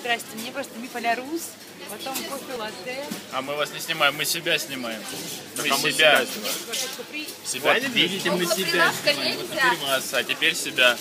Здрасте, мне просто мифалярус, потом кофе латте. А мы вас не снимаем, мы себя снимаем. Мы а мы себя. себя снимаем. Себя Вот не видите, мы себя снимаем. Вот теперь вас, а теперь себя.